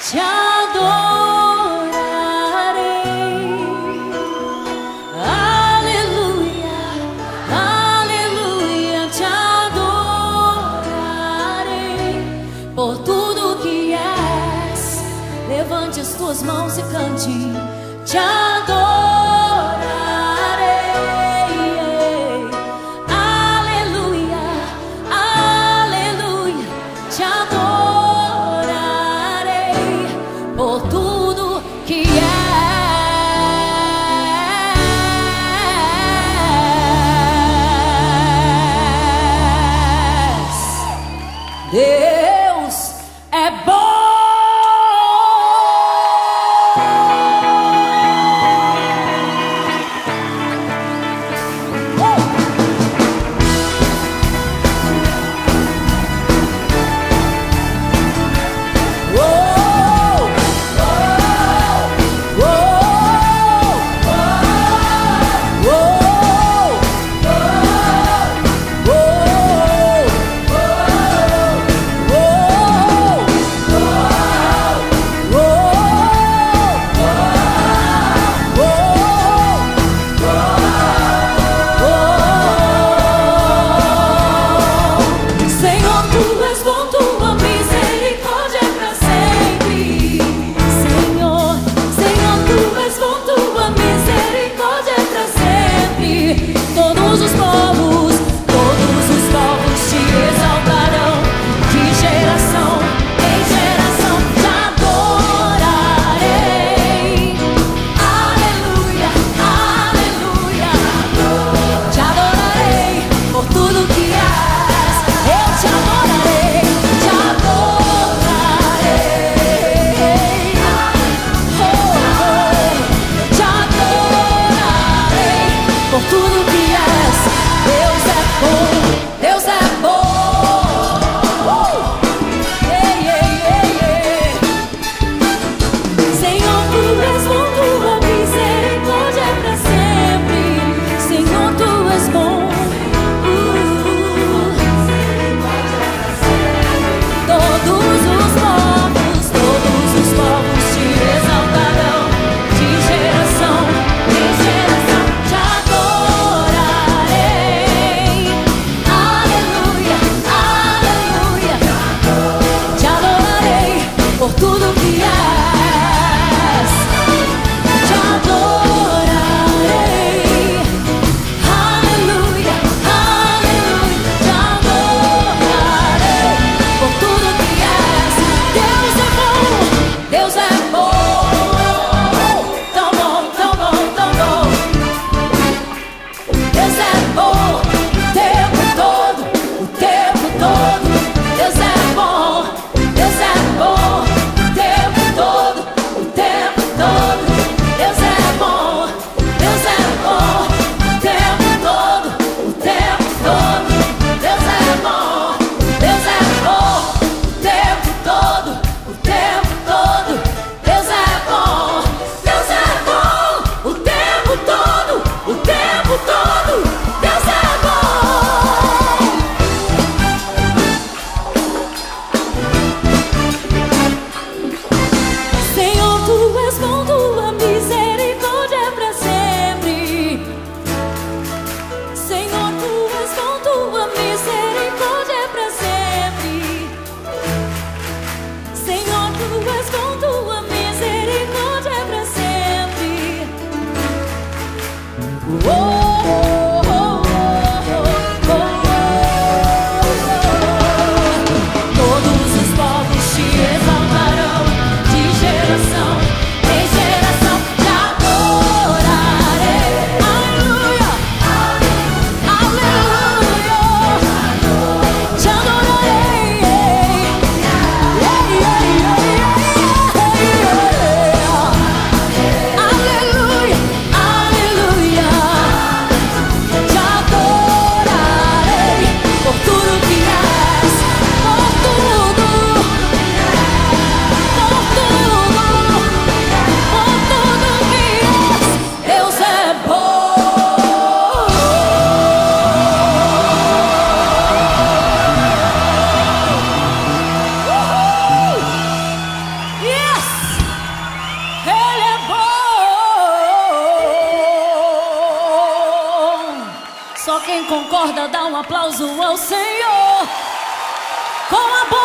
te adorarei. Aleluia, aleluia, te adorarei por tudo que és. Levante as tuas mãos e cante, te adorarei. Yeah. Quem concorda dá um aplauso ao Senhor. Com a.